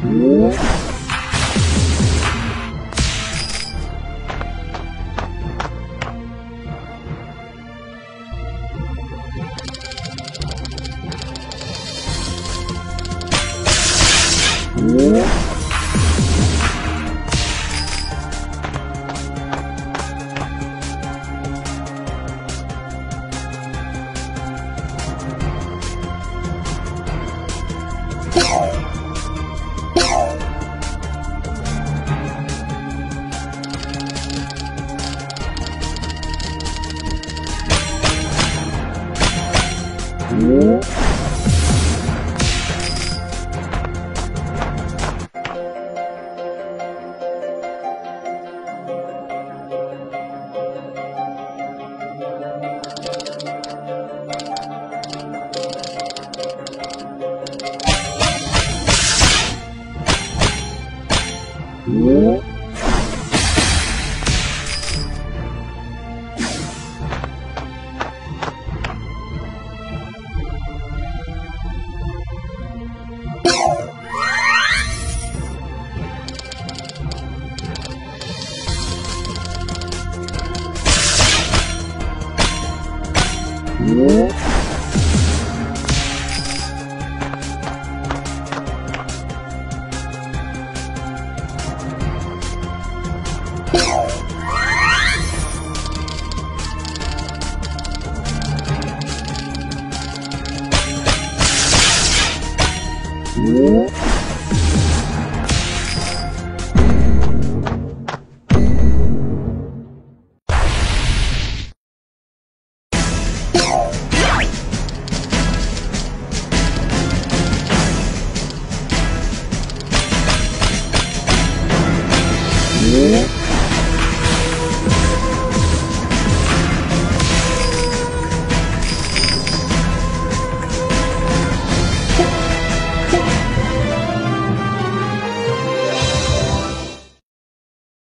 Oh. Yeah. Whoa. Yeah.